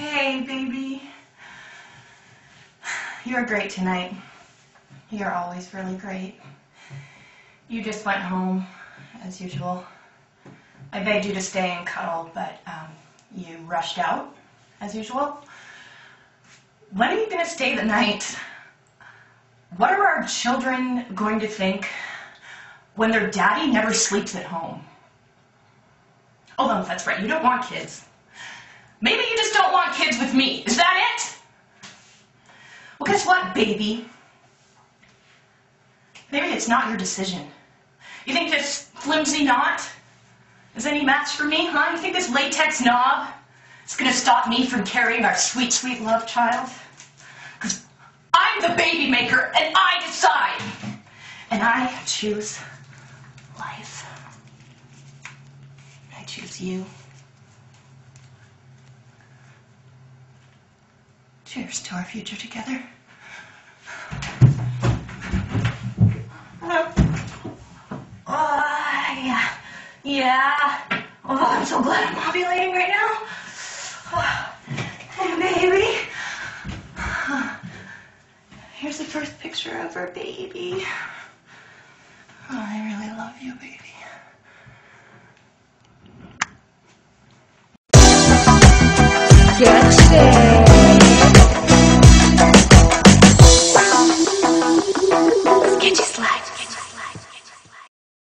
Hey, baby. You're great tonight. You're always really great. You just went home, as usual. I begged you to stay and cuddle, but um, you rushed out, as usual. When are you going to stay the night? What are our children going to think when their daddy never sleeps at home? Oh, no, that's right. You don't want kids. Maybe you just don't kids with me. Is that it? Well, guess what, baby? Maybe it's not your decision. You think this flimsy knot is any match for me, huh? You think this latex knob is going to stop me from carrying our sweet, sweet love child? Because I'm the baby maker and I decide. And I choose life. I choose you. Cheers to our future together. Oh, yeah. Yeah. Oh, I'm so glad I'm ovulating right now. Oh, hey, baby. Here's the first picture of our baby. Oh, I really love you, baby. Get stay.